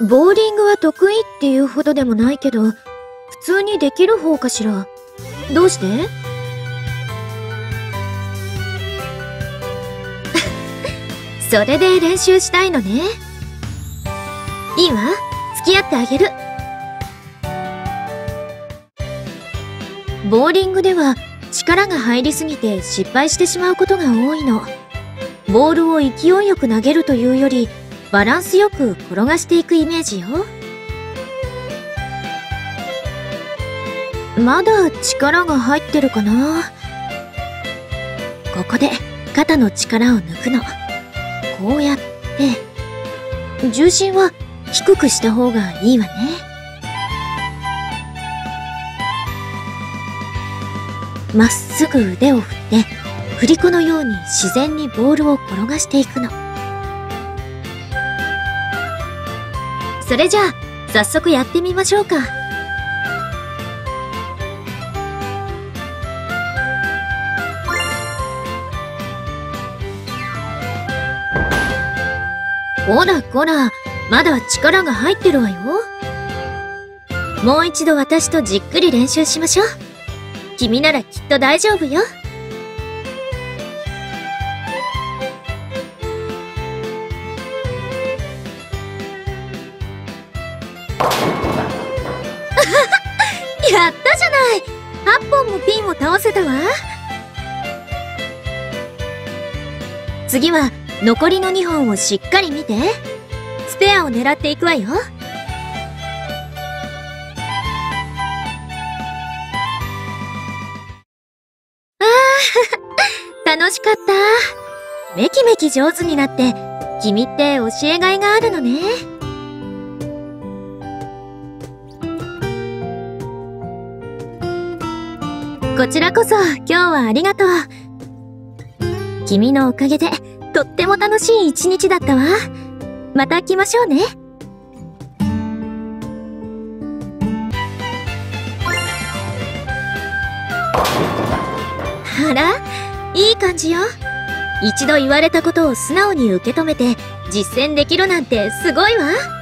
ボーリングは得意っていうほどでもないけど、普通にできる方かしら。どうして？それで練習したいのね。いいわ。付き合ってあげる。ボーリングでは力が入りすぎて失敗してしまうことが多いの。ボールを勢いよく投げるというより、バランスよく転がしていくイメージよ。まだ力が入ってるかな？ここで肩の力を抜くの。こうやって、重心は低くした方がいいわね。まっすぐ腕を振って、振り子のように自然にボールを転がしていくの。それじゃあ、早速やってみましょうか。こらこら、まだ力が入ってるわよ。もう一度私とじっくり練習しましょう。君ならきっと大丈夫よ。やったじゃない。8本もピンを倒せたわ。次は残りの2本をしっかり見て。スペアを狙っていくわよ。あー 楽しかった。めきめき上手になって君って教えがいがあるのね。こちらこそ今日はありがとう。君のおかげでとっても楽しい一日だったわ。また来ましょうね。あらいい感じよ。一度言われたことを素直に受け止めて実践できるなんてすごいわ。